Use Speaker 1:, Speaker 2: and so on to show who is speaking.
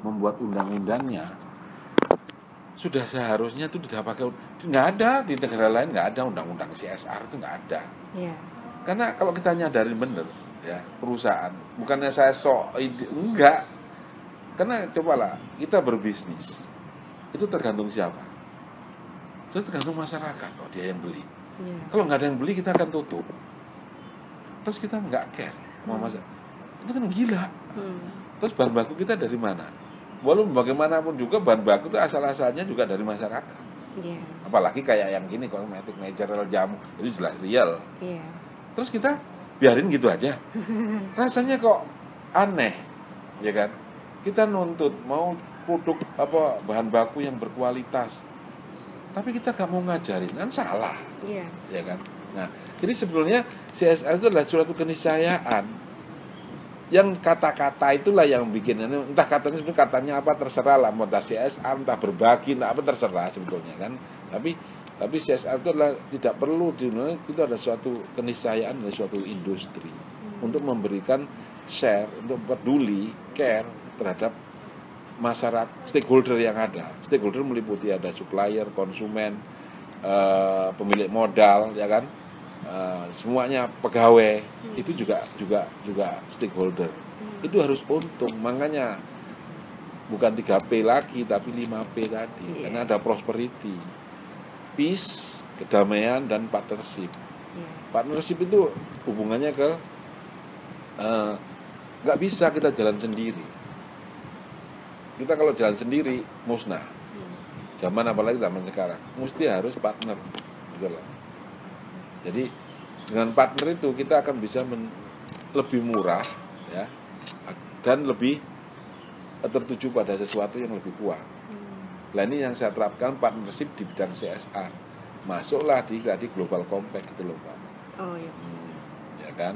Speaker 1: membuat undang-undangnya sudah seharusnya itu tidak pakai nggak ada di negara lain nggak ada undang-undang CSR itu nggak ada
Speaker 2: Iya.
Speaker 1: karena kalau kita nyadarin bener ya perusahaan bukannya saya sok ide- enggak karena cobalah kita berbisnis itu tergantung siapa itu tergantung masyarakat oh dia yang beli
Speaker 2: Iya.
Speaker 1: kalau nggak ada yang beli kita akan tutup terus kita nggak care sama
Speaker 2: Hmm.
Speaker 1: masyarakat itu kan gila
Speaker 2: Hmm.
Speaker 1: terus bahan baku kita dari mana walaupun bagaimanapun juga bahan baku itu asal asalnya juga dari masyarakat.
Speaker 2: Iya.
Speaker 1: apalagi kayak yang gini kosmetik natural jamu itu jelas real.
Speaker 2: Iya.
Speaker 1: terus kita biarin gitu aja. Rasanya kok aneh ya kan? Kita nuntut mau produk apa bahan baku yang berkualitas tapi kita gak mau ngajarin kan salah.
Speaker 2: Iya.
Speaker 1: ya kan? Nah jadi sebetulnya CSR itu adalah suatu keniscayaan yang kata-kata itulah yang bikin ini. Entah katanya sebenarnya katanya apa terserah lah. Mau CSR entah berbagi entah apa terserah sebetulnya kan? Tapi tapi CSR itu adalah tidak perlu di itu adalah suatu keniscayaan dari suatu industri untuk memberikan share untuk peduli care terhadap masyarakat stakeholder yang ada. Stakeholder meliputi ada supplier konsumen eh, pemilik modal ya kan Eh, semuanya pegawai itu juga juga juga stakeholder. Itu harus untung makanya bukan 3P lagi tapi 5P tadi.
Speaker 2: Iya.
Speaker 1: karena ada prosperity peace kedamaian dan partnership.
Speaker 2: Iya.
Speaker 1: partnership itu hubungannya ke eh, nggak bisa kita jalan sendiri. Kita kalau jalan sendiri musnah.
Speaker 2: Hmm.
Speaker 1: zaman apalagi zaman sekarang mesti harus partner gitu loh jadi dengan partner itu kita akan bisa men- lebih murah ya dan lebih tertuju pada sesuatu yang lebih kuat
Speaker 2: Hmm.
Speaker 1: Nah ini yang saya terapkan partnership di bidang CSR masuklah di tadi global compact gitu loh pak
Speaker 2: Oh iya.
Speaker 1: Hmm, ya kan